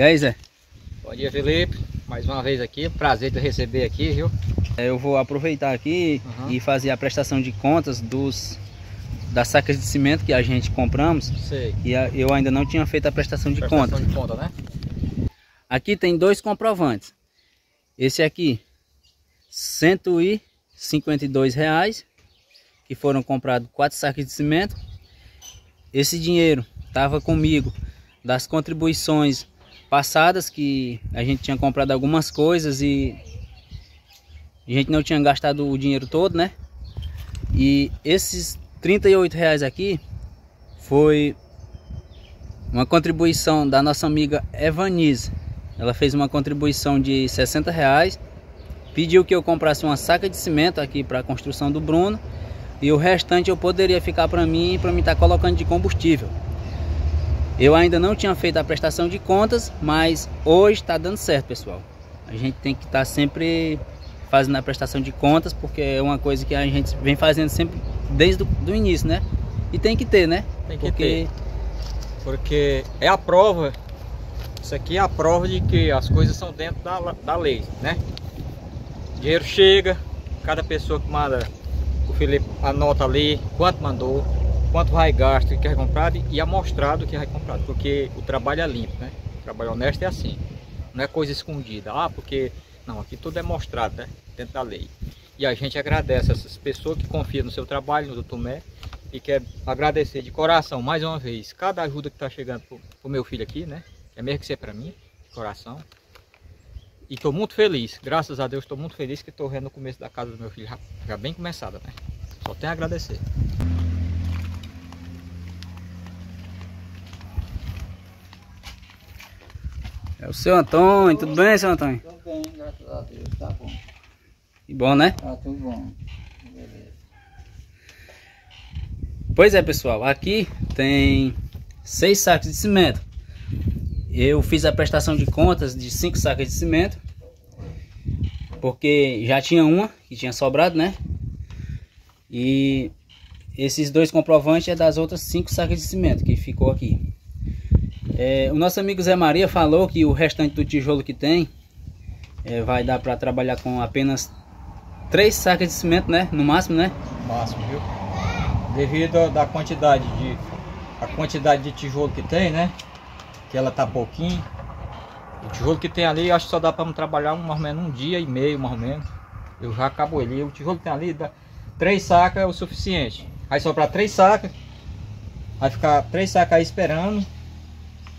E aí, Zé? Bom dia, Felipe. Mais uma vez aqui, prazer de receber aqui, viu? É, eu vou aproveitar aqui uhum. e fazer a prestação de contas dos das sacas de cimento que a gente compramos. Sei. E a, eu ainda não tinha feito a prestação de prestação conta. de conta, né? Aqui tem dois comprovantes. Esse aqui, 152 reais, que foram comprados quatro sacas de cimento. Esse dinheiro estava comigo das contribuições passadas que a gente tinha comprado algumas coisas e a gente não tinha gastado o dinheiro todo, né? E esses 38 reais aqui foi uma contribuição da nossa amiga Evanise. Ela fez uma contribuição de 60 reais, pediu que eu comprasse uma saca de cimento aqui para a construção do Bruno e o restante eu poderia ficar para mim para mim estar tá colocando de combustível. Eu ainda não tinha feito a prestação de contas, mas hoje está dando certo, pessoal. A gente tem que estar tá sempre fazendo a prestação de contas, porque é uma coisa que a gente vem fazendo sempre desde o início, né? E tem que ter, né? Tem que porque... ter. Porque é a prova, isso aqui é a prova de que as coisas são dentro da, da lei, né? dinheiro chega, cada pessoa que manda, o Felipe anota ali quanto mandou, quanto vai gasto que é comprado e amostrado que é comprado, porque o trabalho é limpo, né? O trabalho honesto é assim, não é coisa escondida. Ah, porque não, aqui tudo é mostrado, né? Dentro da lei. E a gente agradece essas pessoas que confiam no seu trabalho, no Dr. Mé, e quer agradecer de coração mais uma vez cada ajuda que está chegando para o meu filho aqui, né? É mesmo que ser para mim, de coração. E estou muito feliz, graças a Deus estou muito feliz que estou vendo o começo da casa do meu filho já, já bem começada, né? Só tenho a agradecer. É o seu Antônio, tudo bem, seu Antônio? Tudo bem, graças a Deus, tá bom. E bom, né? Tá tudo bom. Beleza. Pois é, pessoal, aqui tem seis sacos de cimento. Eu fiz a prestação de contas de cinco sacas de cimento. Porque já tinha uma que tinha sobrado, né? E esses dois comprovantes é das outras cinco sacas de cimento que ficou aqui. É, o nosso amigo Zé Maria falou que o restante do tijolo que tem é, vai dar para trabalhar com apenas três sacas de cimento, né? No máximo, né? No máximo, viu? Devido da quantidade de a quantidade de tijolo que tem, né? Que ela tá pouquinho. O tijolo que tem ali, acho que só dá para trabalhar mais ou menos um dia e meio, mais ou menos. Eu já acabo ele. O tijolo que tem ali, dá, três sacas é o suficiente. Aí sobrar três sacas, vai ficar três sacas aí esperando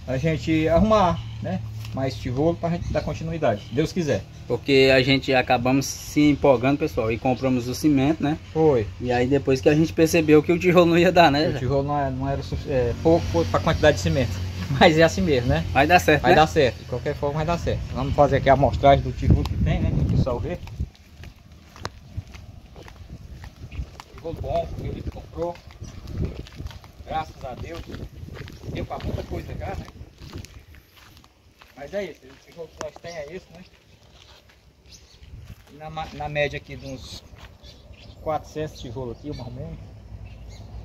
a gente arrumar, né? Mais tijolo para a gente dar continuidade, Deus quiser. Porque a gente acabamos se empolgando, pessoal, e compramos o cimento, né? Foi. E aí depois que a gente percebeu que o tijolo não ia dar, né? O tijolo não, é, não era é, pouco para a quantidade de cimento. Mas é assim mesmo, né? Vai dar certo, Vai né? dar certo, de qualquer forma vai dar certo. Vamos fazer aqui a amostragem do tijolo que tem, né? Para o pessoal ver. Tijolo bom, que ele comprou. Graças a Deus. Deu para muita coisa já, né? Mas é isso, o que nós temos é esse, né? Na, na média aqui de uns 400 tijolos aqui, mais ou menos.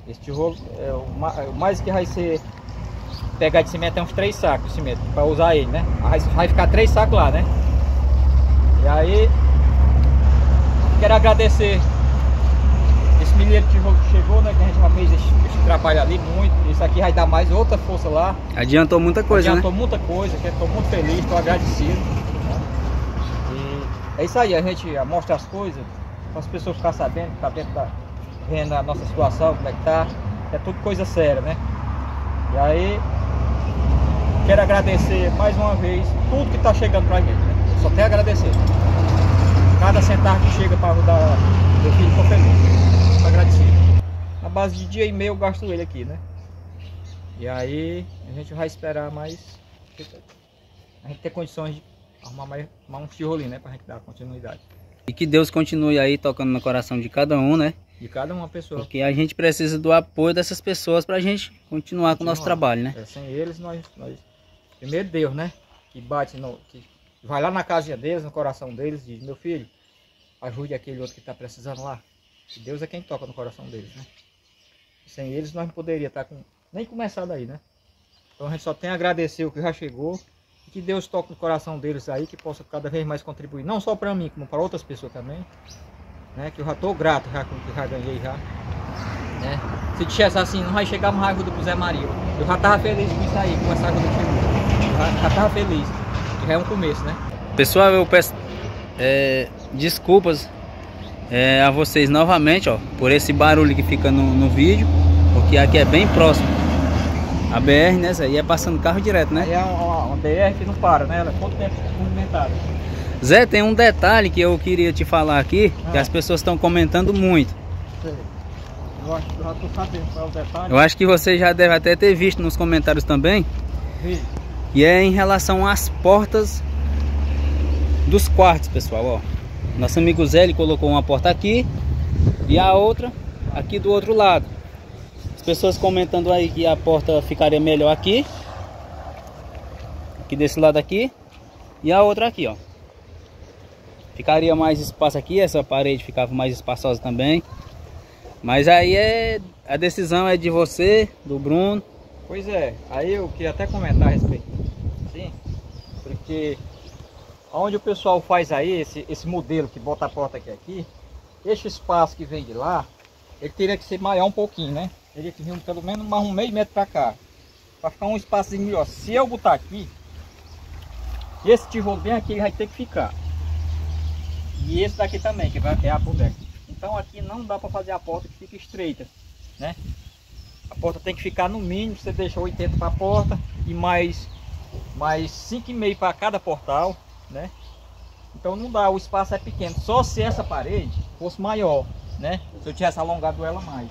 Esse tijolo, é o, o mais que vai ser pegar de cimento é uns 3 sacos de cimento, para usar ele, né? Vai, vai ficar 3 sacos lá, né? E aí, quero agradecer milheiro de tijolo que chegou, né? Que a gente já fez esse, esse, trabalho ali muito. Isso aqui vai dar mais outra força lá. Adiantou muita coisa, Adiantou né? muita coisa, estou muito feliz, estou agradecido. Né? E é isso aí, a gente mostra as coisas para as pessoas ficarem sabendo, ficar dentro da, vendo a nossa situação, como é que tá. É tudo coisa séria, né? E aí, quero agradecer mais uma vez tudo que está chegando para a gente. Né? Só tenho a agradecer. Cada centavo que chega para ajudar meu filho, estou feliz. Agradecido. Na base de dia e meio eu gasto ele aqui, né? E aí a gente vai esperar mais a gente ter condições de arrumar mais, mais um tijolinho, né? Pra gente dar continuidade. E que Deus continue aí tocando no coração de cada um, né? De cada uma pessoa. Porque a gente precisa do apoio dessas pessoas pra gente continuar, continuar. com o nosso trabalho, né? É, sem eles, nós, nós... Primeiro Deus, né? Que bate no... Que vai lá na casinha deles, no coração deles, diz, meu filho, ajude aquele outro que está precisando lá. Deus é quem toca no coração deles, né? Sem eles nós não poderíamos estar com, nem começado aí, né? Então a gente só tem a agradecer o que já chegou e que Deus toque no coração deles aí, que possa cada vez mais contribuir, não só para mim, como para outras pessoas também. Né? Que eu já estou grato já com o que já ganhei já. Né? Se dissesse assim, não vai chegar mais ajuda pro Zé Maria. Eu já estava feliz com isso aí, com essa ajuda que chegou. Já, já tava feliz. Já é um começo, né? Pessoal, eu peço é, desculpas é, a vocês novamente, ó, por esse barulho que fica no, no vídeo, porque aqui é bem próximo. A BR, né, Zé? E é passando carro direto, né? É uma, uma BR que não para, né? Ela é todo tempo movimentada. Zé, tem um detalhe que eu queria te falar aqui, que Ah. as pessoas estão comentando muito. Sei. Eu acho que já tô sabendo qual é o detalhe. Eu acho que você já deve até ter visto nos comentários também, Vi. e é em relação às portas dos quartos, pessoal, ó. Nosso amigo Zé, ele colocou uma porta aqui e a outra aqui do outro lado. As pessoas comentando aí que a porta ficaria melhor aqui. Aqui desse lado aqui. E a outra aqui, ó. Ficaria mais espaço aqui, essa parede ficava mais espaçosa também. Mas aí é a decisão é de você, do Bruno. Pois é, aí eu queria até comentar a respeito. Sim, porque onde o pessoal faz aí esse, esse modelo que bota a porta aqui aqui, esse espaço que vem de lá, ele teria que ser maior um pouquinho, né? Teria que vir pelo menos mais um meio metro pra cá. Pra ficar um espaço melhor. Se eu botar aqui, esse tijolo bem aqui vai ter que ficar. E esse daqui também, que vai é a dentro. Então aqui não dá pra fazer a porta que fica estreita, né? A porta tem que ficar no mínimo, você deixa 80 para a porta e mais mais 5,5 para cada portal, né? Então não dá, o espaço é pequeno. Só se essa parede fosse maior, né? Se eu tivesse alongado ela mais.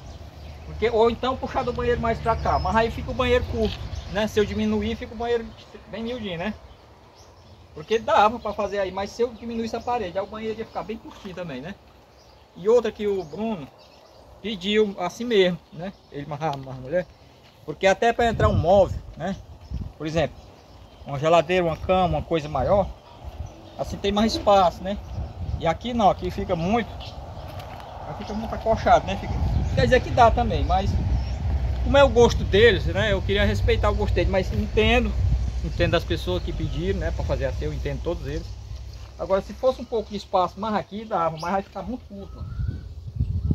Porque, ou então puxar do banheiro mais para cá, mas aí fica o banheiro curto, né? Se eu diminuir, fica o banheiro bem miudinho, né? Porque dava para fazer aí, mas se eu diminuísse a parede, aí o banheiro ia ficar bem curtinho também, né? E outra que o Bruno pediu assim mesmo, né? Ele mais a mulher. Porque até para entrar um móvel, né? Por exemplo, uma geladeira, uma cama, uma coisa maior, assim tem mais espaço, né? E aqui não, aqui fica muito, aqui fica muito acolchado, né? Fica, quer dizer que dá também, mas como é o gosto deles, né? Eu queria respeitar o gosto deles, mas entendo, entendo as pessoas que pediram, né? Para fazer assim, eu entendo todos eles. Agora, se fosse um pouco de espaço mais aqui, dava, mas vai ficar muito curto.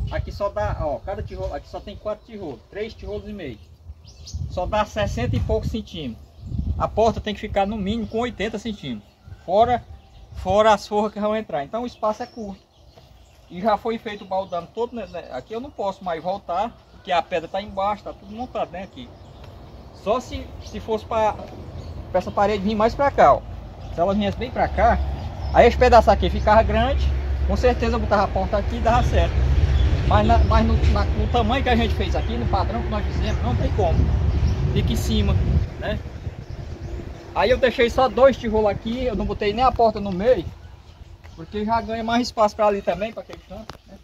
Aqui só dá, ó, cada tijolo, aqui só tem quatro tijolos, três tijolos e meio. Só dá 60 e poucos centímetros. A porta tem que ficar no mínimo com 80 centímetros. Fora, fora as forras que vão entrar. Então o espaço é curto. E já foi feito o baldame todo. né, né, Aqui eu não posso mais voltar, porque a pedra está embaixo, está tudo montado né, aqui. Só se, se fosse para essa parede vir mais para cá, ó. Se ela viesse bem para cá, aí esse pedaço aqui ficava grande, com certeza eu botava a porta aqui e dava certo. Mas, na- mas no, na- no tamanho que a gente fez aqui, no padrão que nós fizemos, não tem como. Fica em cima, né? Aí eu deixei só dois tijolos aqui, eu não botei nem a porta no meio, porque já ganha mais espaço para ali também, para aquele canto, né?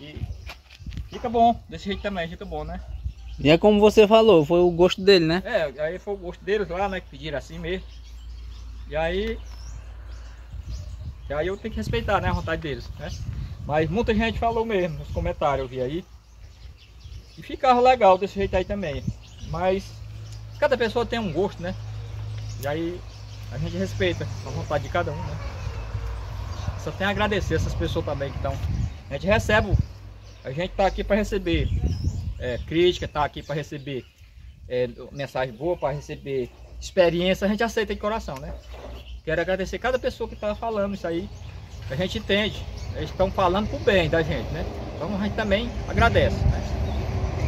E fica bom, desse jeito também, fica bom, né? E é como você falou, foi o gosto dele, né? É, aí foi o gosto deles lá, né? Que pediram assim mesmo. E aí. E aí eu tenho que respeitar, né? A vontade deles, né? Mas muita gente falou mesmo nos comentários, eu vi aí. E ficava legal desse jeito aí também. Mas cada pessoa tem um gosto, né? E aí a gente respeita a vontade de cada um, né? Só tem a agradecer essas pessoas também que estão. A gente recebe, a gente tá aqui para receber é, crítica, tá aqui para receber é, mensagem boa, para receber experiência, a gente aceita de coração, né? Quero agradecer cada pessoa que está falando isso aí, a gente entende. Eles estão falando pro bem da gente, né? Então a gente também agradece, né?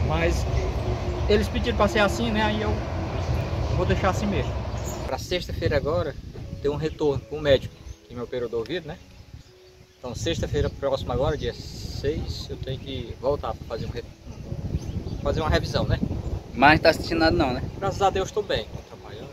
Mas eles pediram para ser assim, né? Aí eu vou deixar assim mesmo. Para sexta-feira agora, tem um retorno com o médico que me operou do ouvido, né? Então sexta-feira próxima agora, dia 6, eu tenho que voltar para fazer um fazer uma revisão, né? Mas tá sentindo nada não, né? Graças a Deus estou bem, trabalhando.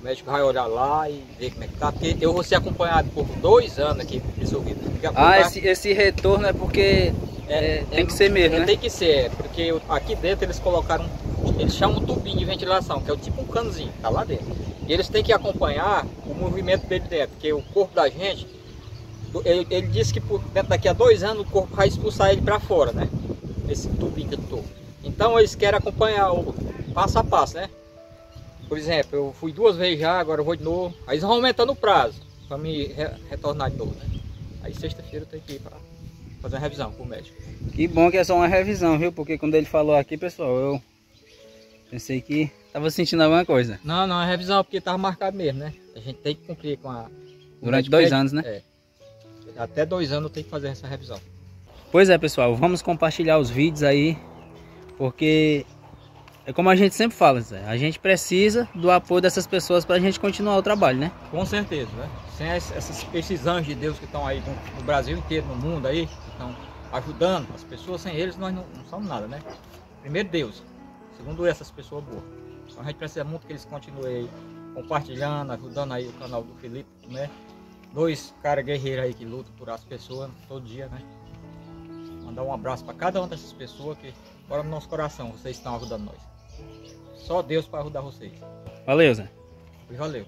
O médico vai olhar lá e ver como é que tá, porque eu vou ser acompanhado por dois anos aqui nesse ouvido. Porque Ah, esse, esse retorno é porque é, tem que ser mesmo, é, né? Tem que ser, porque eu- aqui dentro eles colocaram, eles chamam um tubinho de ventilação, que é o tipo um canozinho, tá lá dentro. E eles têm que acompanhar o movimento dele dentro, porque o corpo da gente, ele, ele disse que por, daqui a dois anos o corpo vai expulsar ele para fora, né? Esse tubinho que tô. Então eles querem acompanhar o passo a passo, né? por exemplo, eu fui duas vezes já, agora eu vou de novo. Aí eles vão aumentando o prazo para me re retornar de novo, né? Aí sexta-feira eu tenho que ir para fazer uma revisão com o médico. Que bom que é só uma revisão, viu? Porque quando ele falou aqui, pessoal, eu pensei que tava sentindo alguma coisa. Não, não, é revisão porque tava marcado mesmo, né? A gente tem que cumprir com a... Durante dois anos, né? É. Até dois anos eu tenho que fazer essa revisão. Pois é, pessoal, vamos compartilhar os vídeos aí, porque é como a gente sempre fala, Zé, a gente precisa do apoio dessas pessoas para a gente continuar o trabalho, né? Com certeza, né? Sem esses, esses anjos de Deus que estão aí no, no, Brasil inteiro, no mundo aí, que estão ajudando as pessoas, sem eles nós não, não somos nada, né? Primeiro Deus, segundo essas pessoas boas. Então a gente precisa muito que eles continuem compartilhando, ajudando aí o canal do Felipe, né? Dois caras guerreiros aí que lutam por as pessoas todo dia, né? Mandar um abraço para cada uma dessas pessoas que moram no nosso coração, vocês estão ajudando nós. Só Deus para ajudar vocês. Valeu, Zé. Valeu.